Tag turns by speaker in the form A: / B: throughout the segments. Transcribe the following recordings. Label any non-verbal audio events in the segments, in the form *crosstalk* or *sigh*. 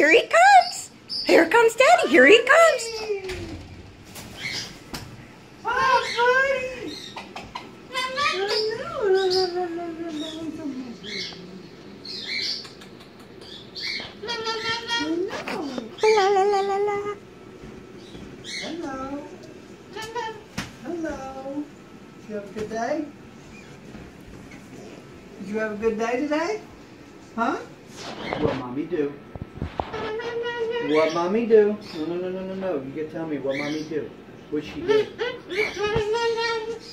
A: Here he comes. Here comes Daddy. Here he comes. La la la la la.
B: Hello. Hello. Did you have a good day? Did you have a good day today? Huh? What mommy do? What mommy do? No, no, no, no, no, no. You gotta tell me what mommy do. What she do?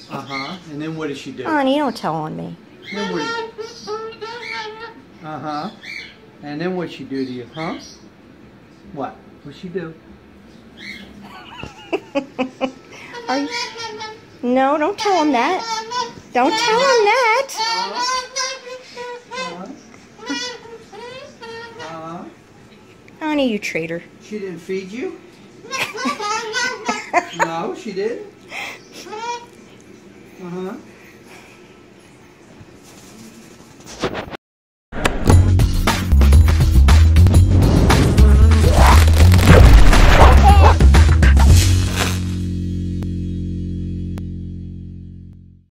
B: Uh huh. And then what did she do?
A: Honey, don't tell on me.
B: Then what? Uh huh. And then what she do to you? Huh? What? What she do?
A: Are you... No, don't tell him that. Don't tell him that.
B: Uh huh.
A: Honey, you traitor.
B: She didn't feed you? *laughs* No, she didn't. Uh huh.